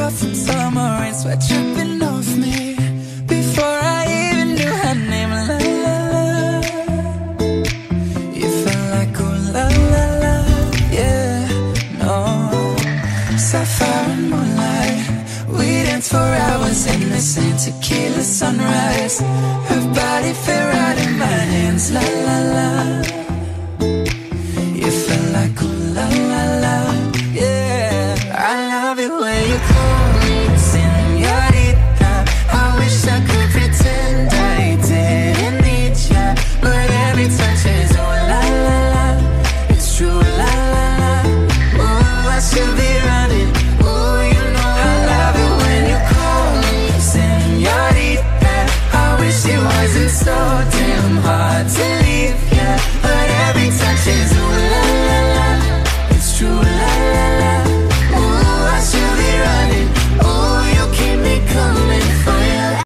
got some summer rain sweat dripping off me. Before I even knew her name, la la la You felt like, oh la la la, yeah, no. Sapphire and moonlight, we danced for hours in the sand Tequila sunrise. cold